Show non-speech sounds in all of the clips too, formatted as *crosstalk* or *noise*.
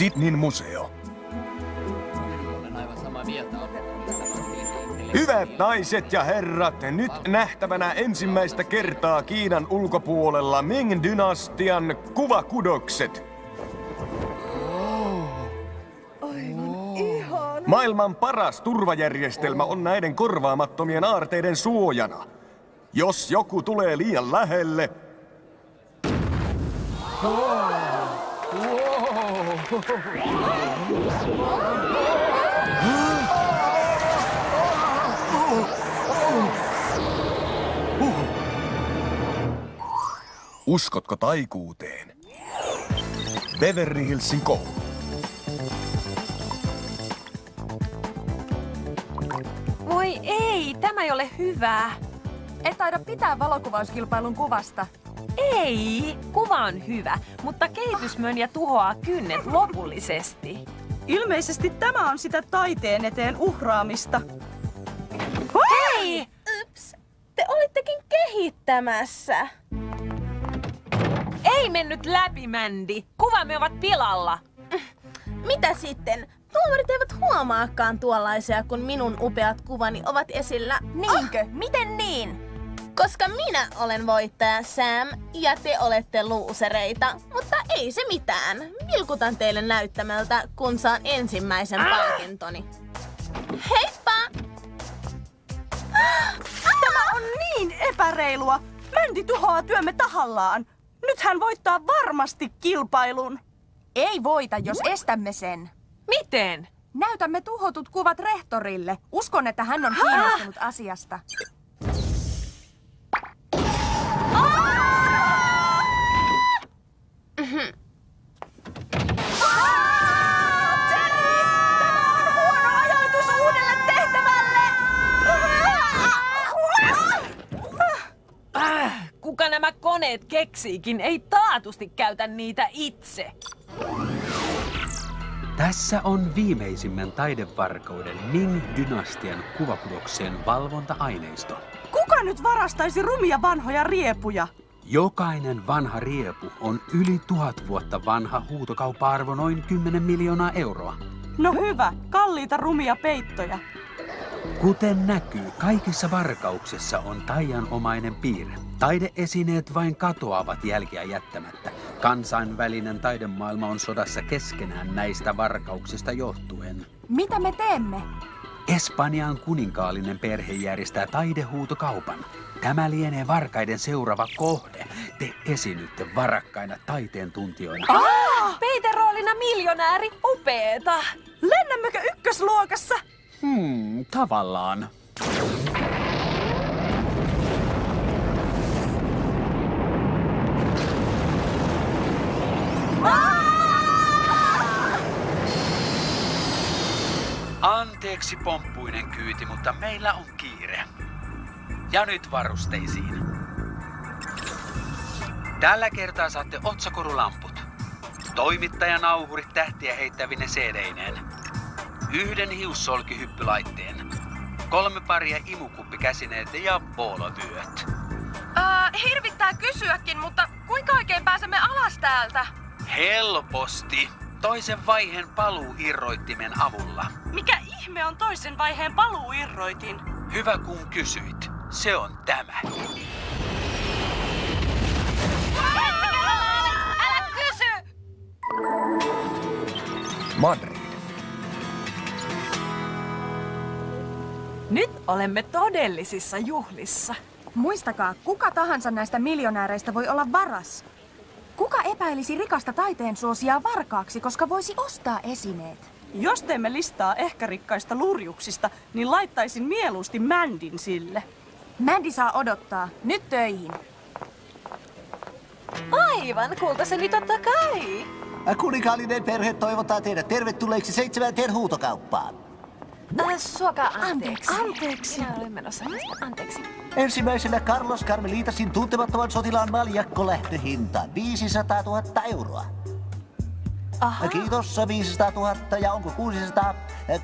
Sydneyn museo. Hyvät naiset ja herrat, nyt nähtävänä ensimmäistä kertaa Kiinan ulkopuolella Ming-dynastian kuvakudokset. Maailman paras turvajärjestelmä on näiden korvaamattomien aarteiden suojana. Jos joku tulee liian lähelle, Uskotko taikuuteen? Beverly Hillsin koulu. Voi ei, tämä ei ole hyvää. Et taida pitää valokuvauskilpailun kuvasta. Ei, kuva on hyvä, mutta kehitysmönjä tuhoaa kynnet lopullisesti. Ilmeisesti tämä on sitä taiteen eteen uhraamista. Hei! Yps, te olittekin kehittämässä. Ei mennyt läpi, Mändi. Kuvamme ovat pilalla. Mitä sitten? Tuomarit eivät huomaakaan tuollaisia, kun minun upeat kuvani ovat esillä. Niinkö? Miten niin? Koska minä olen voittaja Sam ja te olette luusereita. Mutta ei se mitään. Vilkutan teille näyttämältä, kun saan ensimmäisen palkintoni. Heippa! Tämä on niin epäreilua. Mändi tuhoaa työmme tahallaan. Nyt hän voittaa varmasti kilpailun. Ei voita, jos estämme sen. Miten? Näytämme tuhotut kuvat rehtorille. Uskon, että hän on kiinnostunut asiasta. Keksiikin, ei taatusti käytä niitä itse. Tässä on viimeisimmän taidevarkauden Ming-dynastian kuvakudokseen valvonta-aineisto. Kuka nyt varastaisi rumia vanhoja riepuja? Jokainen vanha riepu on yli tuhat vuotta vanha huutokauppa-arvo noin 10 miljoonaa euroa. No hyvä, kalliita rumia peittoja. Kuten näkyy, kaikissa varkauksissa on taianomainen piirre. Taideesineet vain katoavat jälkiä jättämättä. Kansainvälinen taidemaailma on sodassa keskenään näistä varkauksista johtuen. Mitä me teemme? Espanjan kuninkaallinen perhe järjestää taidehuutokaupan. Tämä lienee varkaiden seuraava kohde. Te esiinnytte varakkaina taiteen tuntijoina. Peiteroolina miljonääri, upeeta. Lennämmekö ykkösluokassa? Hmm, tavallaan. Anteeksi pomppuinen kyyti, mutta meillä on kiire. Ja nyt varusteisiin. Tällä kertaa saatte otsakorulamput. Toimittajan auhurit tähtiä heittävine CD-neen. Yhden hiussolkihyppylaitteen. Kolme paria imukuppikäsineitä ja boolovyöt. Äh, hirvittää kysyäkin, mutta kuinka oikein pääsemme alas täältä? Helposti. Toisen vaiheen paluuirroittimen avulla. Mikä ihme on toisen vaiheen paluuirroitin? Hyvä kun kysyit. Se on tämä. Älä kysy! Madrid. Nyt olemme todellisissa juhlissa. Muistakaa, kuka tahansa näistä miljonääreistä voi olla varas. Kuka epäilisi rikasta taiteen suosia varkaaksi, koska voisi ostaa esineet? Jos teemme listaa ehkä rikkaista lurjuksista, niin laittaisin mieluusti Mändin sille. Mandy saa odottaa. Nyt töihin. Aivan, kultaseni totta kai. Kuninkaallinen perhe toivottaa teidät tervetulleeksi seitsemänteen huutokauppaan. Äh, suokaa anteeksi. Anteeksi. Minä olen menossa tästä. Anteeksi. Ensimmäisenä Carlos Carmelitasin tuntemattoman sotilaan maljakko lähtöhinta 500 000 euroa. Aha. Kiitos 500 000 ja onko 600?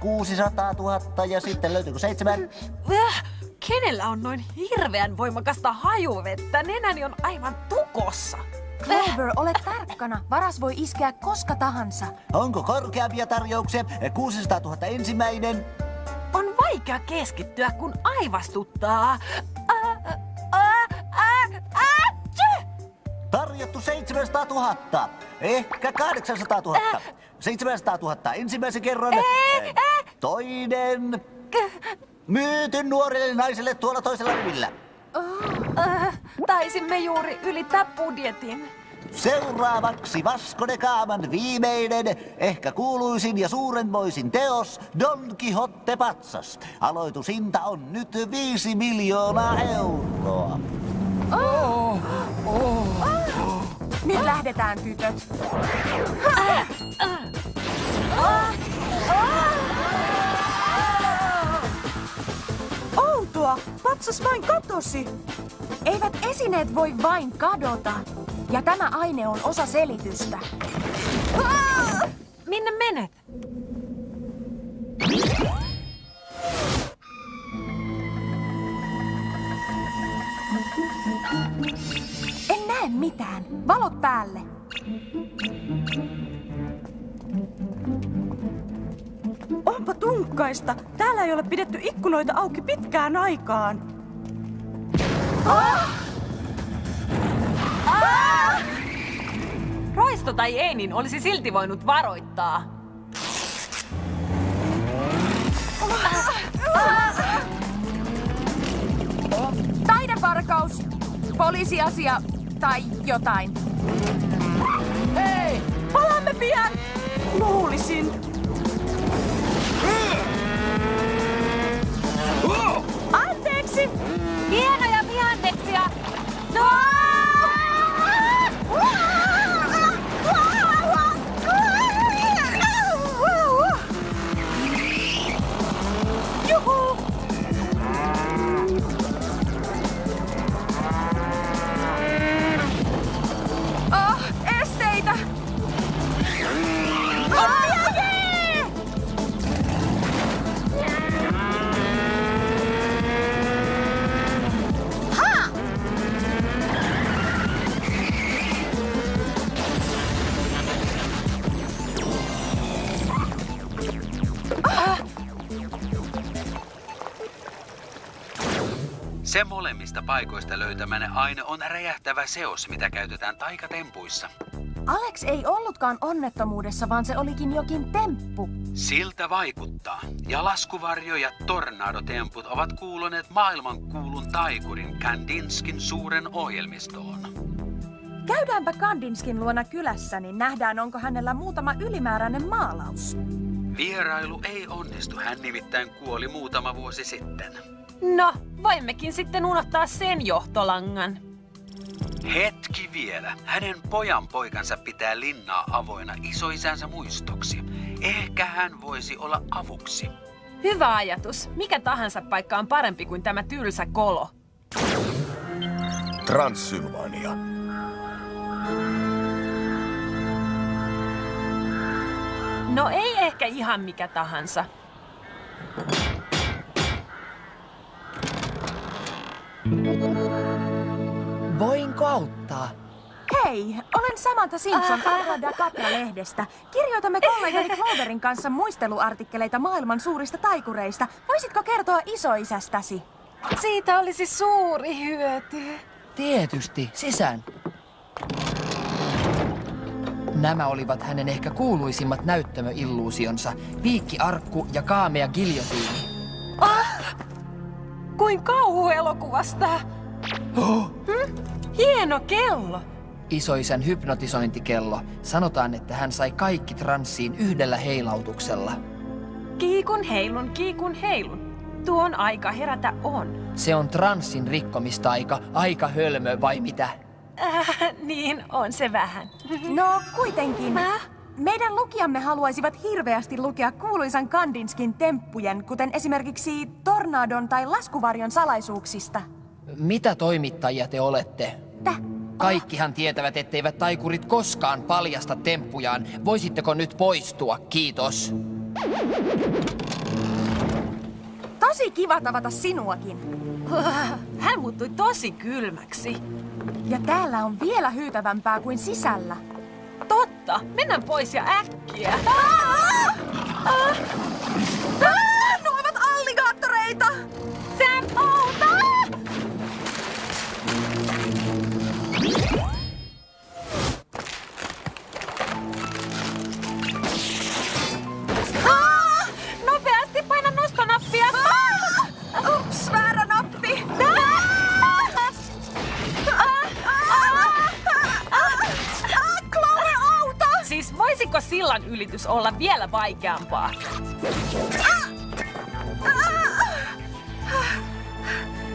600 000 ja sitten löytyykö seitsemän? Äh, kenellä on noin hirveän voimakasta hajuvettä? Nenäni on aivan tukossa. Clover, ole tarkkana. Varas voi iskeä koska tahansa. Onko korkeampia tarjouksia? 600 000 ensimmäinen. On vaikea keskittyä, kun aivastuttaa. Tarjottu 700 000. Ehkä 800 000. 700 000 ensimmäisen kerran. Toinen. Myyty nuorelle naiselle tuolla toisella rivillä. Äh, taisimme juuri ylittää budjetin. Seuraavaksi Vasco de Gaaman viimeinen, ehkä kuuluisin ja suurenmoisin teos, Don Quixote patsas. Aloitushinta on nyt 5 miljoonaa euroa. Nyt lähdetään, tytöt. Outoa! Patsas vain katosi. Eivät esineet voi vain kadota. Ja tämä aine on osa selitystä. Minne menet? En näe mitään. Valot päälle. Onpa tunkkaista. Täällä ei ole pidetty ikkunoita auki pitkään aikaan. Roisto tai ei, niin olisi silti voinut varoittaa. Taidevarkaus, poliisiasia tai jotain. Hei! Palaamme pian! Luulisin. Anteeksi! Hienoja vihanneksia! No! Se molemmista paikoista löytämänne aine on räjähtävä seos, mitä käytetään taikatempuissa. Alex ei ollutkaan onnettomuudessa, vaan se olikin jokin temppu. Siltä vaikuttaa. Ja laskuvarjo ja tornadotemput ovat kuuluneet maailmankuulun taikurin Kandinskin suuren ohjelmistoon. Käydäänpä Kandinskin luona kylässä, niin nähdään, onko hänellä muutama ylimääräinen maalaus. Vierailu ei onnistu, hän nimittäin kuoli muutama vuosi sitten. No, voimmekin sitten unohtaa sen johtolangan. Hetki vielä. Hänen pojan poikansa pitää linnaa avoina isoisänsä muistoksi. Ehkä hän voisi olla avuksi. Hyvä ajatus. Mikä tahansa paikka on parempi kuin tämä tylsä kolo. Transsylvania. No ei ehkä ihan mikä tahansa. Voinko auttaa? Hei, olen Samantha Simpson Arvada Capra-lehdestä. Kirjoitamme kollegani Cloverin kanssa muisteluartikkeleita maailman suurista taikureista. Voisitko kertoa isoisästäsi? Siitä olisi suuri hyöty. Tietysti, sisään. Nämä olivat hänen ehkä kuuluisimmat näyttämöilluusionsa. Piikkiarkku ja kaamea giljotiini. Kuin kauhuelokuvasta. Hm? Hieno kello. Isoisän hypnotisointikello. Sanotaan, että hän sai kaikki transsiin yhdellä heilautuksella. Kiikun heilun, kiikun heilun. Tuon aika herätä on. Se on transsin rikkomistaika. Aika hölmö vai mitä? Äh, niin, on se vähän. No, kuitenkin. Äh? Meidän lukijamme haluaisivat hirveästi lukea kuuluisan Kandinskin temppujen, kuten esimerkiksi tornadon tai laskuvarjon salaisuuksista. Mitä toimittajia te olette? Täh? Kaikkihan tietävät, etteivät taikurit koskaan paljasta temppujaan. Voisitteko nyt poistua? Kiitos. Tosi kiva tavata sinuakin. *laughs* Hän muuttui tosi kylmäksi. Ja täällä on vielä hyytävämpää kuin sisällä. Totta, mennään pois ja äkkiä. Nuo ovat alligaattoreita! Sam, vaikeampaa?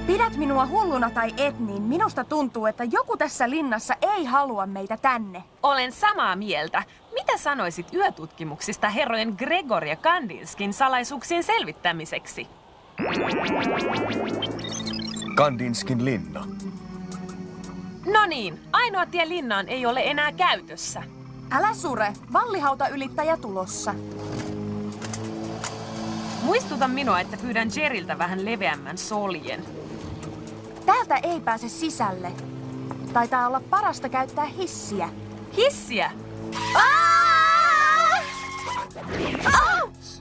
Pidät minua hulluna tai et, niin minusta tuntuu, että joku tässä linnassa ei halua meitä tänne. Olen samaa mieltä. Mitä sanoisit yötutkimuksista herrojen Gregor ja Kandinskin salaisuuksien selvittämiseksi? Kandinskin linna. No niin, ainoa tie linnaan ei ole enää käytössä. Älä sure, vallihauta ylittäjä tulossa. Muistuta minua, että pyydän Jeriltä vähän leveämmän soljen. Täältä ei pääse sisälle. Taitaa olla parasta käyttää hissiä. Hissiä!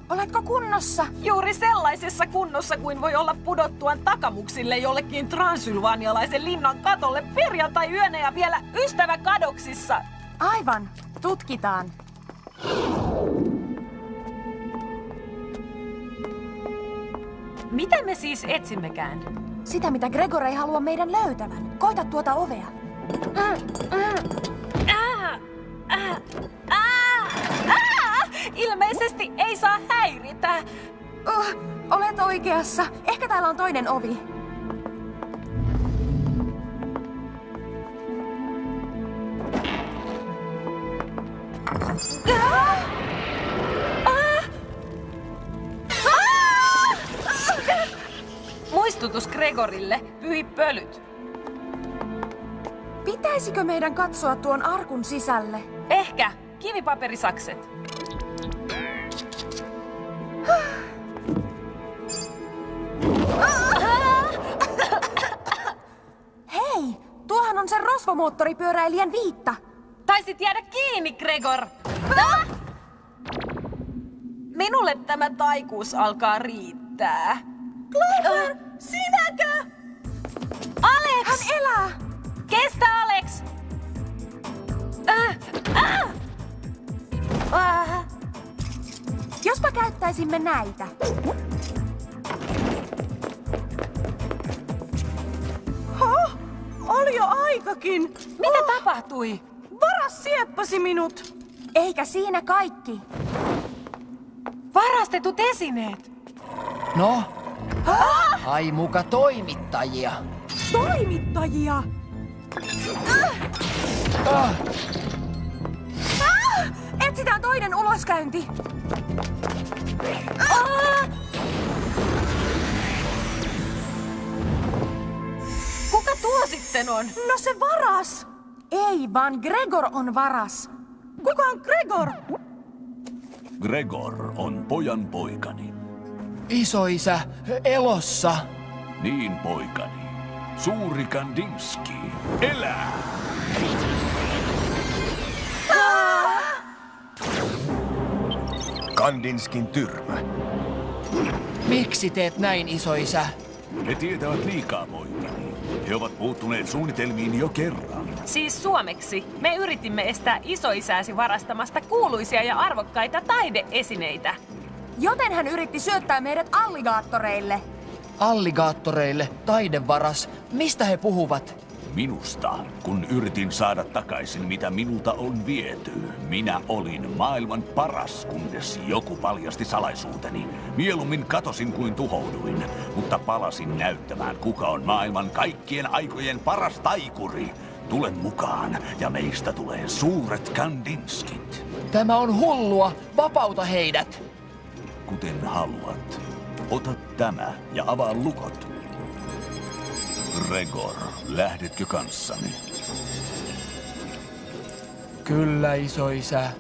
Oletko kunnossa? Juuri sellaisessa kunnossa kuin voi olla pudottuaan takamuksille jollekin transylvanialaisen linnan katolle perjantai-yönä ja vielä ystävä kadoksissa. Aivan. Tutkitaan. Mitä me siis etsimmekään? Sitä, mitä Gregor ei halua meidän löytävän. Koita tuota ovea. Ilmeisesti ei saa häiritä. Uh, olet oikeassa. Ehkä täällä on toinen ovi. Muistutus Gregorille, pyhi pölyt. Pitäisikö meidän katsoa tuon arkun sisälle? Ehkä kivipaperisakset. Hei, tuohan on se rosvomoottoripyöräilijän viitta. Taisit jäädä kiinni, Gregor! Ah! Minulle tämä taikuus alkaa riittää. Clover, sinäkö? Alex! Hän elää! Kestä, Alex! Äh, äh! Ah! Jospa käyttäisimme näitä. Huh? Oli jo aikakin. Mitä tapahtui? Varas sieppasi minut. Eikä siinä kaikki. Varastetut esineet. No? Ai muka toimittajia. Toimittajia. Ah, Etsitään toinen uloskäynti. Kuka tuo sitten on? No se varas. Ei, vaan Gregor on varas. Kuka on Gregor? Gregor on pojan poikani. isoisä, elossa. Niin poikani. Suuri Kandinski. Elää! Kandinskin tyrmä. Miksi teet näin, isoisä? He tietävät liikaa poikani. He ovat puuttuneet suunnitelmiin jo kerran. Siis suomeksi, me yritimme estää isoisääsi varastamasta kuuluisia ja arvokkaita taideesineitä. Joten hän yritti syöttää meidät alligaattoreille. Alligaattoreille, taidevaras. Mistä he puhuvat? Minusta, kun yritin saada takaisin mitä minulta on viety, minä olin maailman paras, kunnes joku paljasti salaisuuteni. Mieluummin katosin kuin tuhouduin, mutta palasin näyttämään, kuka on maailman kaikkien aikojen paras taikuri. Tulen mukaan ja meistä tulee suuret Kandinskit. Tämä on hullua. Vapauta heidät. Kuten haluat. Ota tämä ja avaa lukot. Gregor, lähdetkö kanssani? Kyllä, isoisä.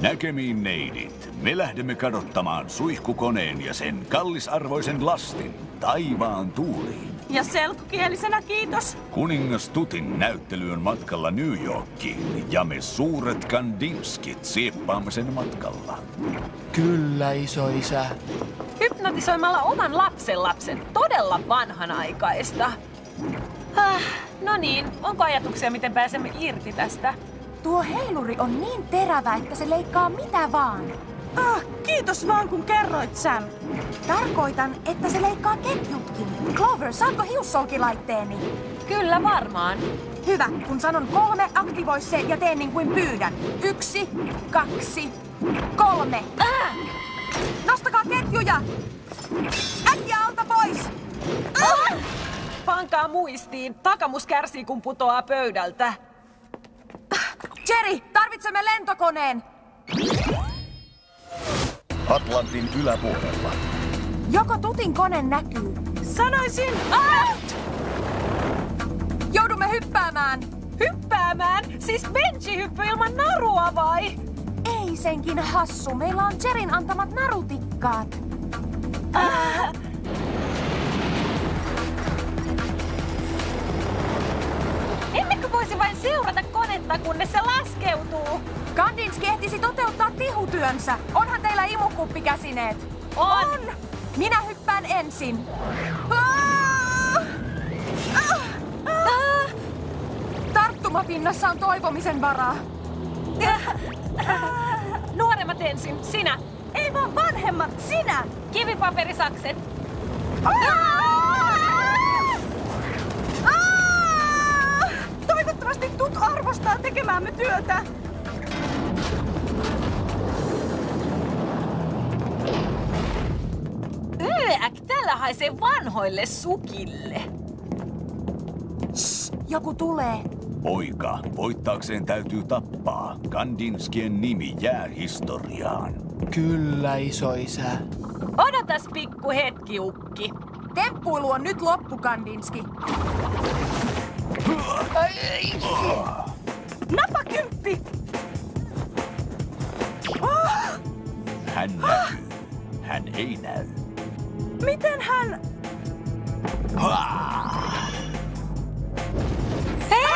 Näkemiin neidit. Me lähdemme kadottamaan suihkukoneen ja sen kallisarvoisen lastin. taivaan tuuliin. Ja selkokielisenä kiitos. Kuningas Tutin näyttely on matkalla New Yorkiin ja me suuret Kandinskit sieppaamme sen matkalla. Kyllä, isoisä. Hypnotisoimalla oman lapsen lapsen. Todella vanhanaikaista. Ah, no niin, onko ajatuksia, miten pääsemme irti tästä? Tuo heiluri on niin terävä, että se leikkaa mitä vaan. Ah, kiitos vaan kun kerroit, Sam. Tarkoitan, että se leikkaa ketjutkin. Clover, saatko hiussolkilaitteeni? Kyllä varmaan. Hyvä, kun sanon kolme, aktivoi se ja tee niin kuin pyydän. Yksi, kaksi, kolme. Ah! Nostakaa ketjuja! Äkkiä alta pois! Ah! Pankaa muistiin, takamus kärsii kun putoaa pöydältä. Jerry, tarvitsemme lentokoneen! Atlantin yläpuolella. Joko Tutin kone näkyy? Sanoisin, Ah! Joudumme hyppäämään! Hyppäämään? Siis Benji hyppy ilman narua vai? Ei senkin hassu, meillä on Jerin antamat narutikkaat. Ah! Konetta, kunnes se laskeutuu? Kandinski ehtisi toteuttaa tihutyönsä. Onhan teillä imukuppikäsineet? On! Minä hyppään ensin. Ah! Ah! Ah! Tarttumapinnassa on toivomisen varaa. Nuoremmat ensin, sinä. ei vaan vanhemmat, sinä! Kivipaperisakset. Ah! Toivottavasti Tut arvostaa tekemäämme työtä. Yäk, tällä haisee vanhoille sukille. Joku tulee. Poika, voittaakseen täytyy tappaa. Kandinskien nimi jää historiaan. Kyllä, isoisä. Odotas pikku hetki, ukki. Temppuilu on nyt loppu, Kandinski. Napakymppi! Hän näkyy. Hän ei näy. Miten hän... En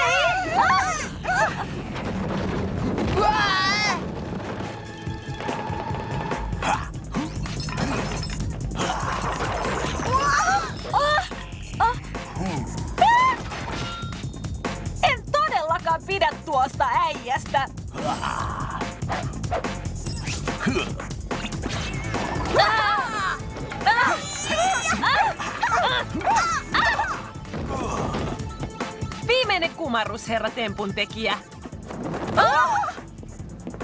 tuosta äijästä. Viimeinen kumarrus, herra tempun tekijä.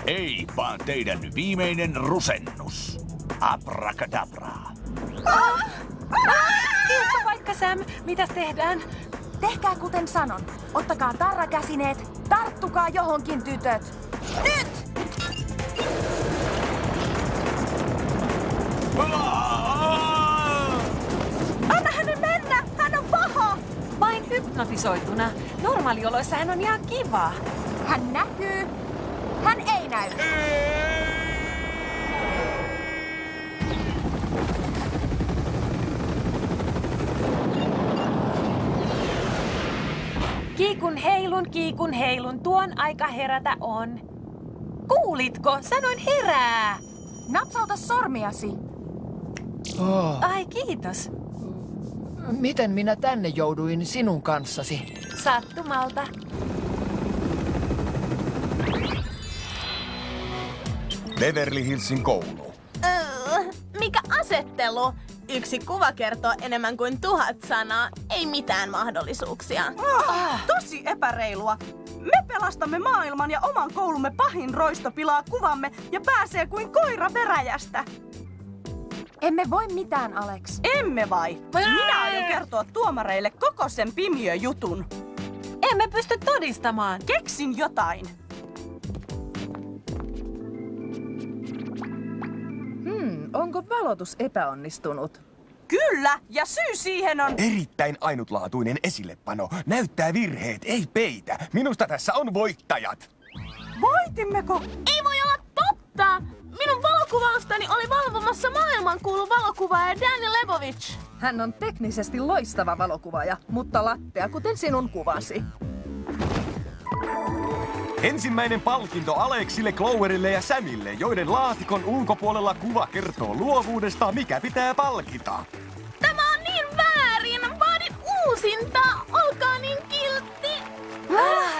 Ei, vaan teidän viimeinen rusennus. Abracadabra. Tiukka paikka, Sam. Mitä tehdään? Tehkää kuten sanon. Ottakaa tarrakäsineet, tarttukaa johonkin tytöt. Nyt! Anna hänen mennä! Hän on paha! Vain hypnotisoituna. Normaalioloissa hän on ihan kiva. Hän näkyy. Hän ei näy. Kiikun heilun, kiikun heilun, tuon aika herätä on. Kuulitko? Sanoin herää. Napsauta sormiasi. Oh, Ai kiitos. miten minä tänne jouduin sinun kanssasi? Sattumalta. Beverly Hillsin koulu. Öö, mikä asettelu? Yksi kuva kertoo enemmän kuin tuhat sanaa. Ei mitään mahdollisuuksia. Ah, tosi epäreilua. Me pelastamme maailman ja oman koulumme pahin roisto pilaa kuvamme ja pääsee kuin koira veräjästä. Emme voi mitään, Alex. Emme vai? Minä aion kertoa tuomareille koko sen pimiöjutun. Emme pysty todistamaan. Keksin jotain. Onko valotus epäonnistunut? Kyllä, ja syy siihen on... Erittäin ainutlaatuinen esillepano. Näyttää virheet, ei peitä. Minusta tässä on voittajat. Voitimmeko? Ei voi olla totta! Minun valokuvaustani oli valvomassa maailmankuulu valokuvaaja Danny Milovic. Hän on teknisesti loistava valokuvaaja, mutta lattea kuten sinun kuvasi. Ensimmäinen palkinto Aleksille, Cloverille ja Samille, joiden laatikon ulkopuolella kuva kertoo luovuudesta, mikä pitää palkita. Tämä on niin väärin! Vaadin uusinta! Olkaa niin kiltti! Ah.